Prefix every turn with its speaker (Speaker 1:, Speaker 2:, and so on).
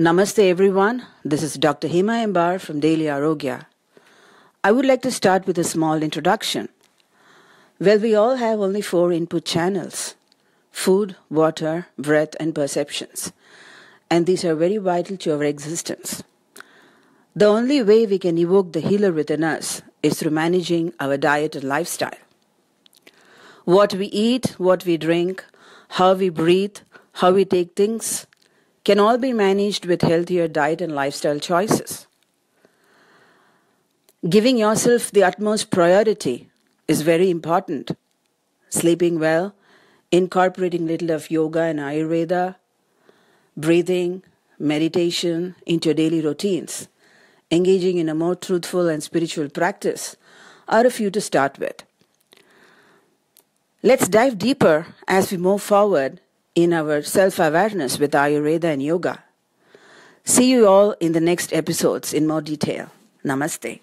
Speaker 1: Namaste everyone. This is Dr. Hema Embar from Daily Arogya. I would like to start with a small introduction. Well, we all have only four input channels food, water, breath, and perceptions. And these are very vital to our existence. The only way we can evoke the healer within us is through managing our diet and lifestyle. What we eat, what we drink, how we breathe, how we take things can all be managed with healthier diet and lifestyle choices. Giving yourself the utmost priority is very important. Sleeping well, incorporating little of yoga and Ayurveda, breathing, meditation into your daily routines, engaging in a more truthful and spiritual practice are a few to start with. Let's dive deeper as we move forward in our self awareness with Ayurveda and yoga. See you all in the next episodes in more detail. Namaste.